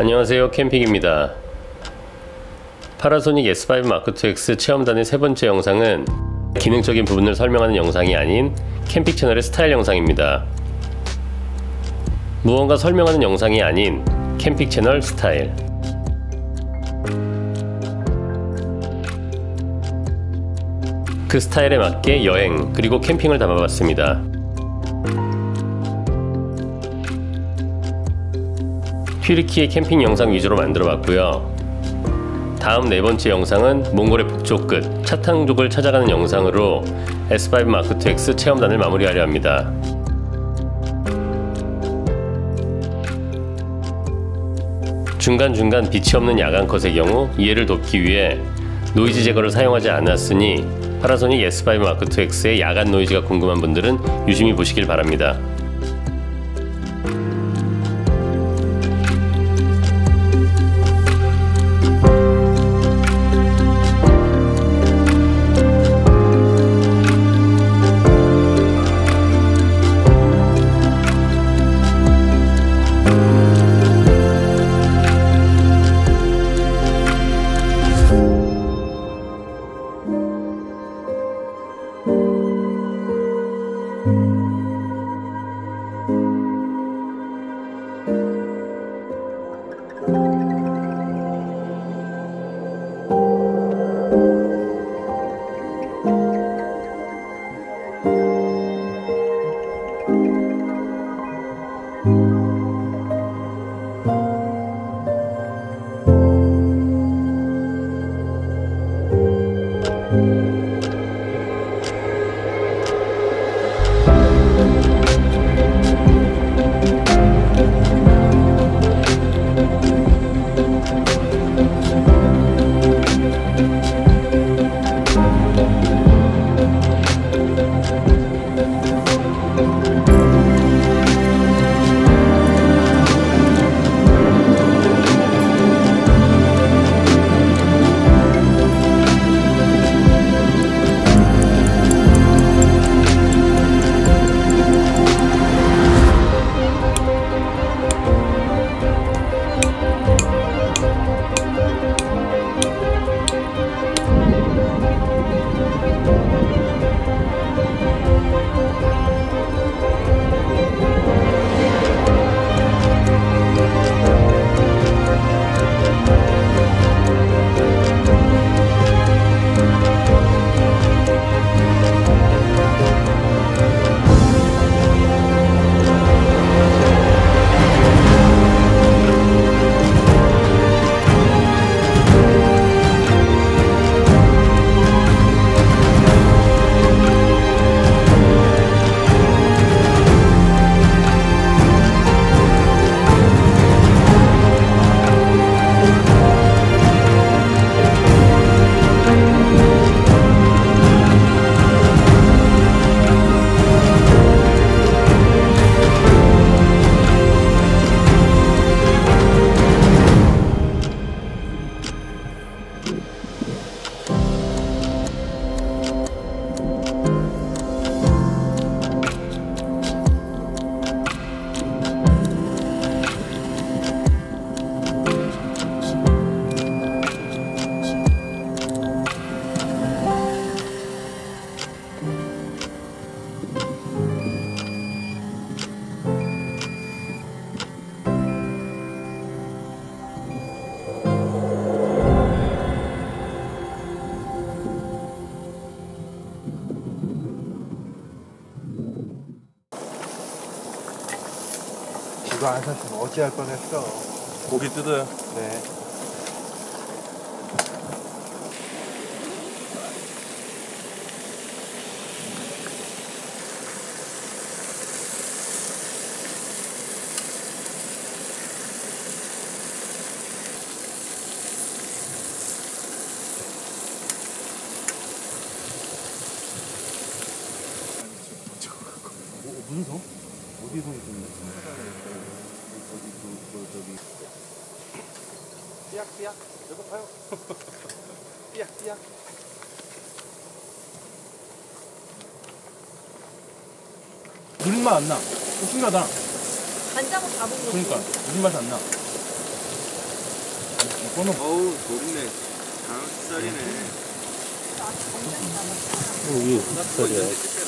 안녕하세요 캠핑입니다. 파라소닉 S5 마크2X 체험단의 세 번째 영상은 기능적인 부분을 설명하는 영상이 아닌 캠핑 채널의 스타일 영상입니다. 무언가 설명하는 영상이 아닌 캠핑 채널 스타일. 그 스타일에 맞게 여행 그리고 캠핑을 담아봤습니다 튀르키예 캠핑 영상 위주로 만들어봤고요. 다음 네 번째 영상은 몽골의 북쪽 끝 차탕족을 찾아가는 영상으로 S5 마크2X 체험단을 마무리하려 합니다. 중간중간 빛이 없는 야간 컷의 경우 이해를 돕기 위해 노이즈 제거를 사용하지 않았으니 파나소닉 S5 마크2X의 야간 노이즈가 궁금한 분들은 유심히 보시길 바랍니다. 이거 안 샀으면 어찌할 뻔했어. 고기 뜯어요. 네. 무슨 소? 어디 듣는 저기 그, 그 저기 삐약삐약. 배고파요? 삐약삐약. 누린 맛 안 나. 어, 신기하다. 간장을 잡은 거지. 그러니까 누린 맛이 안 나. 번호 어우 좋네. 다섯 살이네. 여기 몇 살이야?